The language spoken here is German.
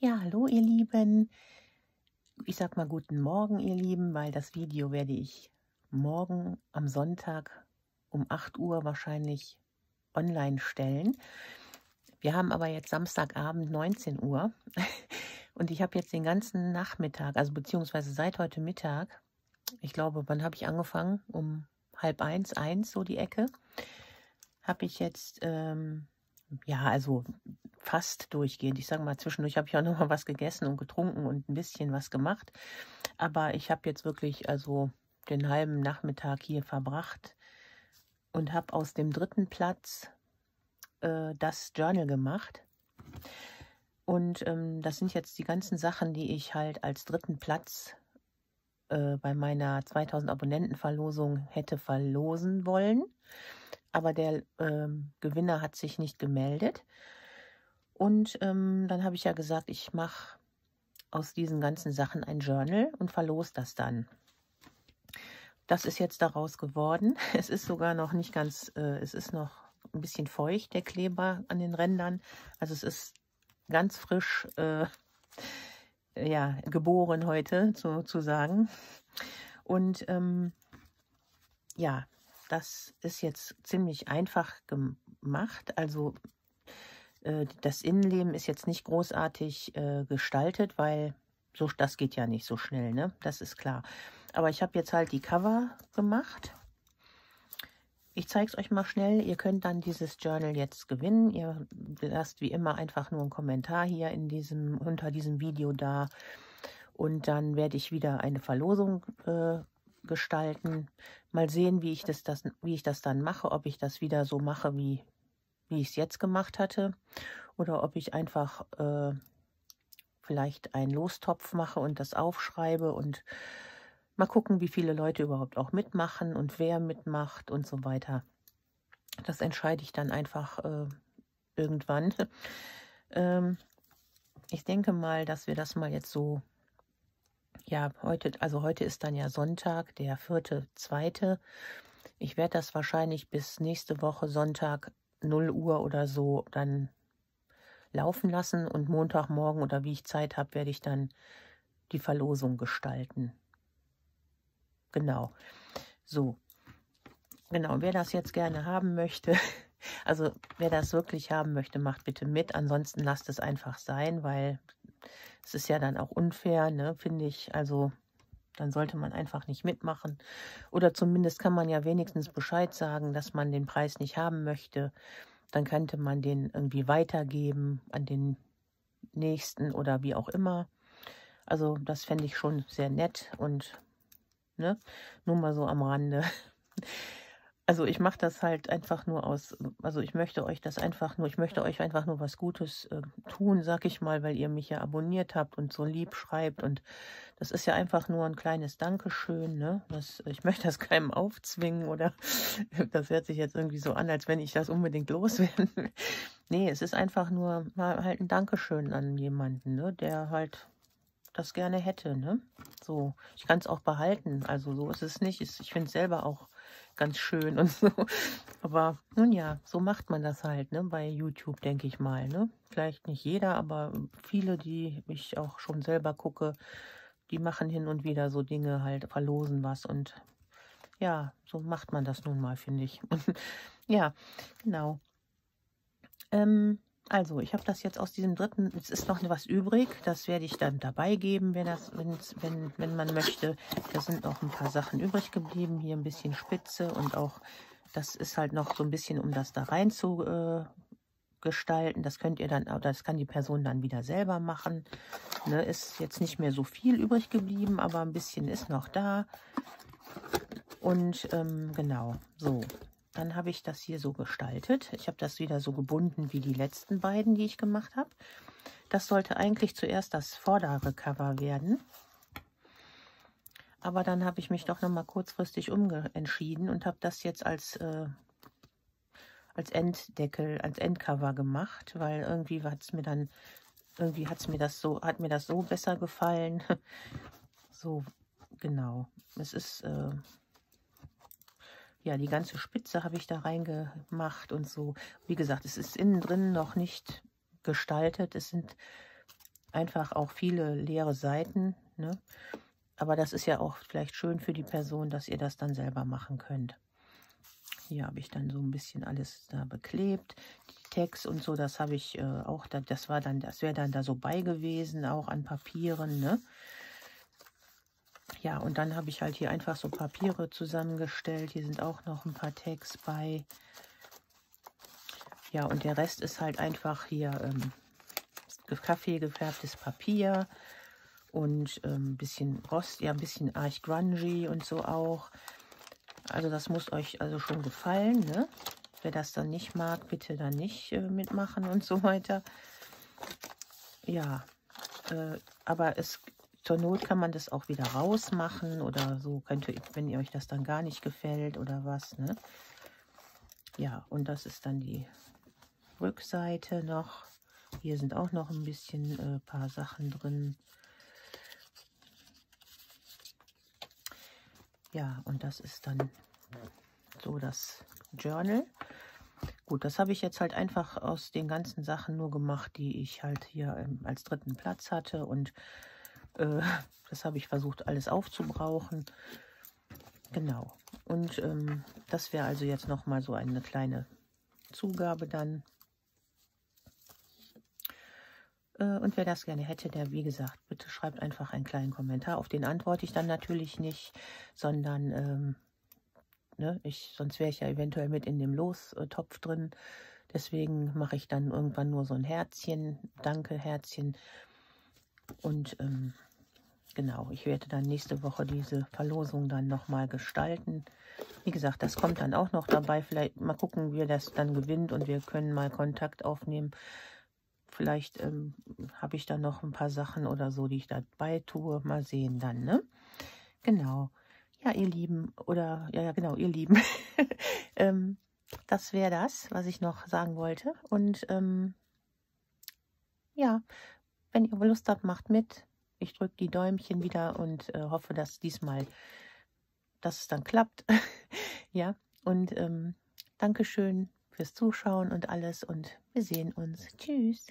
Ja, hallo ihr Lieben. Ich sag mal guten Morgen, ihr Lieben, weil das Video werde ich morgen am Sonntag um 8 Uhr wahrscheinlich online stellen. Wir haben aber jetzt Samstagabend 19 Uhr und ich habe jetzt den ganzen Nachmittag, also beziehungsweise seit heute Mittag, ich glaube, wann habe ich angefangen? Um halb eins, eins, so die Ecke, habe ich jetzt, ähm, ja, also fast durchgehend. Ich sage mal, zwischendurch habe ich auch noch mal was gegessen und getrunken und ein bisschen was gemacht. Aber ich habe jetzt wirklich also den halben Nachmittag hier verbracht und habe aus dem dritten Platz äh, das Journal gemacht. Und ähm, das sind jetzt die ganzen Sachen, die ich halt als dritten Platz äh, bei meiner 2000 Abonnenten-Verlosung hätte verlosen wollen. Aber der ähm, Gewinner hat sich nicht gemeldet. Und ähm, dann habe ich ja gesagt, ich mache aus diesen ganzen Sachen ein Journal und verlose das dann. Das ist jetzt daraus geworden. Es ist sogar noch nicht ganz, äh, es ist noch ein bisschen feucht, der Kleber an den Rändern. Also es ist ganz frisch äh, ja, geboren heute, sozusagen. Und ähm, ja, das ist jetzt ziemlich einfach gemacht. Also äh, das Innenleben ist jetzt nicht großartig äh, gestaltet, weil so das geht ja nicht so schnell, ne? Das ist klar. Aber ich habe jetzt halt die Cover gemacht. Ich zeige es euch mal schnell. Ihr könnt dann dieses Journal jetzt gewinnen. Ihr lasst wie immer einfach nur einen Kommentar hier in diesem, unter diesem Video da. Und dann werde ich wieder eine Verlosung äh, gestalten. Mal sehen, wie ich das, das, wie ich das dann mache, ob ich das wieder so mache, wie wie ich es jetzt gemacht hatte, oder ob ich einfach äh, vielleicht einen Lostopf mache und das aufschreibe und mal gucken, wie viele Leute überhaupt auch mitmachen und wer mitmacht und so weiter. Das entscheide ich dann einfach äh, irgendwann. ähm, ich denke mal, dass wir das mal jetzt so, ja, heute, also heute ist dann ja Sonntag, der vierte, zweite. Ich werde das wahrscheinlich bis nächste Woche Sonntag 0 Uhr oder so dann laufen lassen und Montagmorgen oder wie ich Zeit habe, werde ich dann die Verlosung gestalten. Genau. So. Genau, wer das jetzt gerne haben möchte, also wer das wirklich haben möchte, macht bitte mit. Ansonsten lasst es einfach sein, weil es ist ja dann auch unfair, ne, finde ich. Also dann sollte man einfach nicht mitmachen. Oder zumindest kann man ja wenigstens Bescheid sagen, dass man den Preis nicht haben möchte. Dann könnte man den irgendwie weitergeben an den nächsten oder wie auch immer. Also das fände ich schon sehr nett und ne, nur mal so am Rande. Also ich mache das halt einfach nur aus, also ich möchte euch das einfach nur, ich möchte euch einfach nur was Gutes äh, tun, sag ich mal, weil ihr mich ja abonniert habt und so lieb schreibt und das ist ja einfach nur ein kleines Dankeschön, ne? Das, ich möchte das keinem aufzwingen oder das hört sich jetzt irgendwie so an, als wenn ich das unbedingt loswerden. nee, es ist einfach nur mal halt ein Dankeschön an jemanden, ne, der halt das gerne hätte, ne? So, ich kann es auch behalten, also so ist es nicht. Ich finde es selber auch ganz schön und so. Aber nun ja, so macht man das halt, ne, bei YouTube, denke ich mal, ne. Vielleicht nicht jeder, aber viele, die ich auch schon selber gucke, die machen hin und wieder so Dinge halt, verlosen was und ja, so macht man das nun mal, finde ich. ja, genau. Ähm, also, ich habe das jetzt aus diesem dritten, es ist noch was übrig, das werde ich dann dabei geben, wenn, das, wenn, wenn man möchte. Da sind noch ein paar Sachen übrig geblieben, hier ein bisschen Spitze und auch, das ist halt noch so ein bisschen, um das da rein zu äh, gestalten. Das könnt ihr dann, das kann die Person dann wieder selber machen. Ne, ist jetzt nicht mehr so viel übrig geblieben, aber ein bisschen ist noch da. Und ähm, genau, so. Dann habe ich das hier so gestaltet. Ich habe das wieder so gebunden wie die letzten beiden, die ich gemacht habe. Das sollte eigentlich zuerst das vordere Cover werden. Aber dann habe ich mich doch nochmal kurzfristig umentschieden und habe das jetzt als, äh, als Enddeckel, als Endcover gemacht, weil irgendwie hat es mir dann, irgendwie hat's mir das so, hat mir das so besser gefallen. so, genau. Es ist, äh, ja, die ganze Spitze habe ich da reingemacht und so. Wie gesagt, es ist innen drin noch nicht gestaltet. Es sind einfach auch viele leere Seiten. Ne? Aber das ist ja auch vielleicht schön für die Person, dass ihr das dann selber machen könnt. Hier habe ich dann so ein bisschen alles da beklebt. Die Text und so, das habe ich äh, auch, da, das war dann, das wäre dann da so bei gewesen, auch an Papieren, ne? Ja, und dann habe ich halt hier einfach so Papiere zusammengestellt. Hier sind auch noch ein paar Tags bei. Ja, und der Rest ist halt einfach hier ähm, Kaffee gefärbtes Papier und ein ähm, bisschen Rost, ja, ein bisschen arch grungy und so auch. Also das muss euch also schon gefallen, ne? Wer das dann nicht mag, bitte dann nicht äh, mitmachen und so weiter. Ja, äh, aber es zur Not kann man das auch wieder rausmachen oder so, könnte, wenn ihr euch das dann gar nicht gefällt oder was, ne? Ja, und das ist dann die Rückseite noch. Hier sind auch noch ein bisschen äh, paar Sachen drin. Ja, und das ist dann so das Journal. Gut, das habe ich jetzt halt einfach aus den ganzen Sachen nur gemacht, die ich halt hier ähm, als dritten Platz hatte. Und äh, das habe ich versucht, alles aufzubrauchen. Genau. Und ähm, das wäre also jetzt nochmal so eine kleine Zugabe dann. Äh, und wer das gerne hätte, der, wie gesagt, bitte schreibt einfach einen kleinen Kommentar. Auf den antworte ich dann natürlich nicht, sondern, ähm, ne, ich, sonst wäre ich ja eventuell mit in dem Lostopf drin. Deswegen mache ich dann irgendwann nur so ein Herzchen, Danke, Herzchen. Und ähm, genau, ich werde dann nächste Woche diese Verlosung dann nochmal gestalten. Wie gesagt, das kommt dann auch noch dabei. Vielleicht mal gucken, wie das dann gewinnt und wir können mal Kontakt aufnehmen. Vielleicht ähm, habe ich da noch ein paar Sachen oder so, die ich dabei tue. Mal sehen dann, ne? Genau. Ja, ihr Lieben, oder, ja, ja, genau, ihr Lieben. ähm, das wäre das, was ich noch sagen wollte. Und ähm, ja, wenn ihr Lust habt, macht mit. Ich drücke die Däumchen wieder und äh, hoffe, dass diesmal, dass es dann klappt. ja, und ähm, Dankeschön fürs Zuschauen und alles und wir sehen uns. Tschüss.